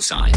sign.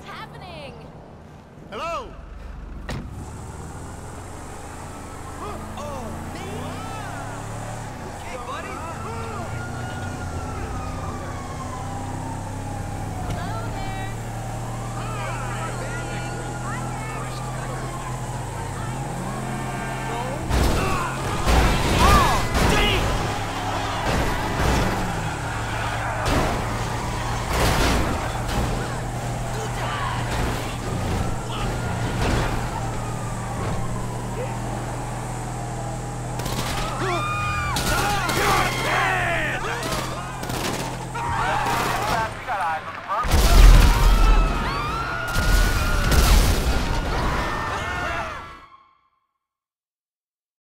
What's happening? Hello?